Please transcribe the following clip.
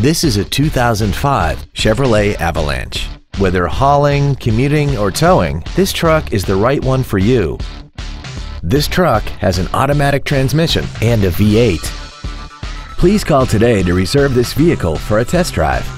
This is a 2005 Chevrolet Avalanche. Whether hauling, commuting, or towing, this truck is the right one for you. This truck has an automatic transmission and a V8. Please call today to reserve this vehicle for a test drive.